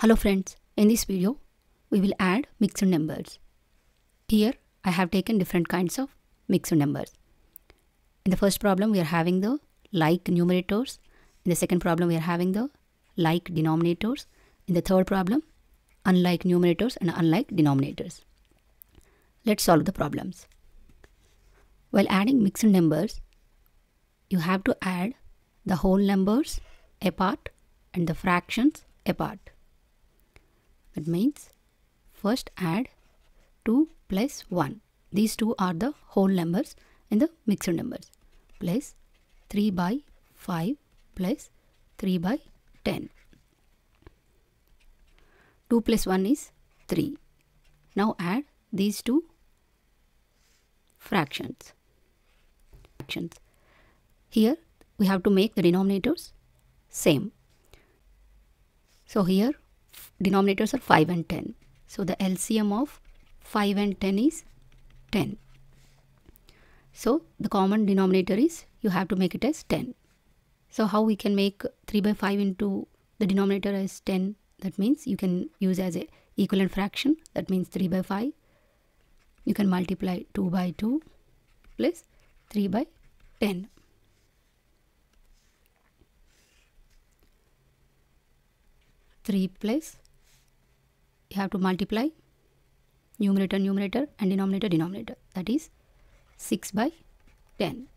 Hello friends, in this video we will add mixed numbers. Here I have taken different kinds of mixed numbers. In the first problem we are having the like numerators. In the second problem we are having the like denominators. In the third problem unlike numerators and unlike denominators. Let's solve the problems. While adding mixed numbers, you have to add the whole numbers apart and the fractions apart. That means first add 2 plus 1. These two are the whole numbers in the mixed numbers. Plus 3 by 5 plus 3 by 10. 2 plus 1 is 3. Now add these two fractions. fractions. Here we have to make the denominators same. So here denominators are 5 and 10. So the LCM of 5 and 10 is 10. So the common denominator is you have to make it as 10. So how we can make 3 by 5 into the denominator as 10? That means you can use as a equivalent fraction. That means 3 by 5. You can multiply 2 by 2 plus 3 by 10. Three plus you have to multiply numerator numerator and denominator denominator. That is 6 by 10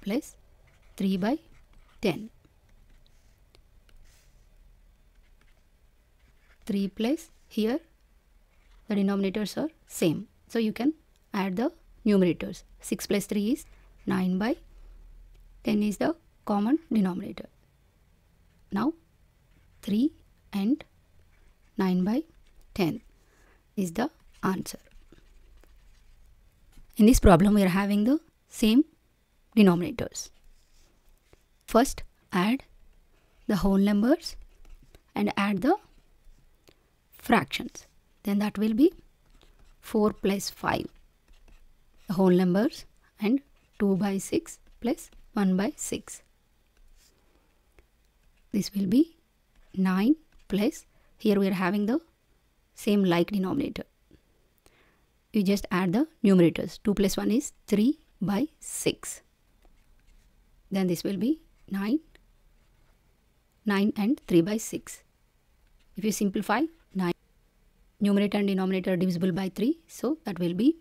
plus 3 by 10 3 plus here the denominators are same. So you can add the numerators. 6 plus 3 is 9 by 10 is the common denominator. Now 3 and 9 by 10 is the answer. In this problem, we are having the same denominators. First, add the whole numbers and add the fractions. Then that will be 4 plus 5, the whole numbers and 2 by 6 plus 1 by 6. This will be 9 plus, here we are having the same like denominator. You just add the numerators. 2 plus 1 is 3 by 6. Then this will be 9. 9 and 3 by 6. If you simplify 9, numerator and denominator divisible by 3. So that will be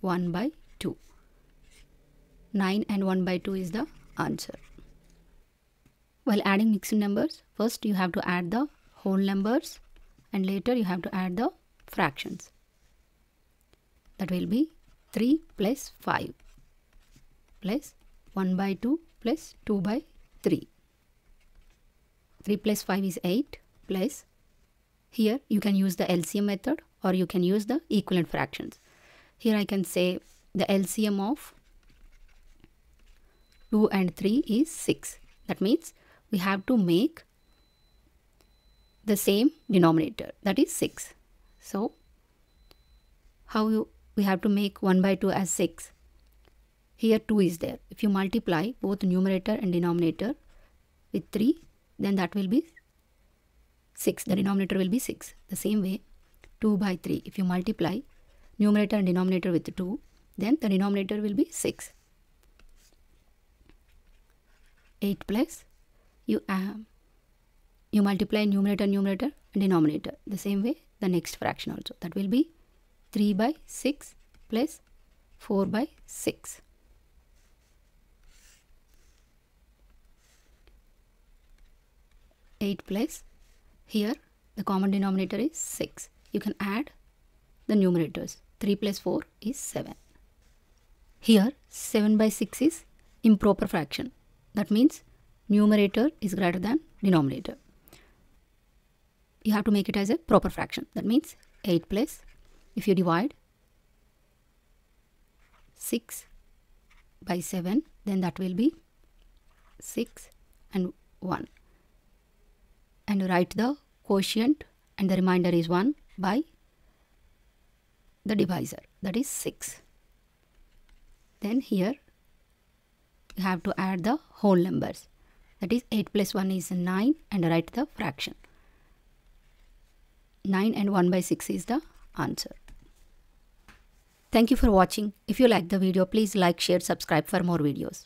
1 by 2. 9 and 1 by 2 is the answer. While adding mixed numbers, first you have to add the whole numbers and later you have to add the fractions. That will be 3 plus 5 plus 1 by 2 plus 2 by 3. 3 plus 5 is 8 plus here you can use the LCM method or you can use the equivalent fractions. Here I can say the LCM of 2 and 3 is 6. That means we have to make the same denominator that is 6. So how you, we have to make 1 by 2 as 6. Here 2 is there. If you multiply both numerator and denominator with 3 then that will be 6. The denominator will be 6. The same way 2 by 3. If you multiply numerator and denominator with 2 then the denominator will be 6. 8 plus you um, you multiply numerator numerator and denominator the same way the next fraction also. That will be 3 by 6 plus 4 by 6 8 plus here the common denominator is 6 you can add the numerators. 3 plus 4 is 7 here 7 by 6 is improper fraction. That means numerator is greater than denominator you have to make it as a proper fraction. That means 8 plus, if you divide 6 by 7, then that will be 6 and 1. And write the quotient and the remainder is 1 by the divisor, that is 6. Then here you have to add the whole numbers. That is 8 plus 1 is 9 and write the fraction. 9 and 1 by 6 is the answer. Thank you for watching. If you like the video, please like, share, subscribe for more videos.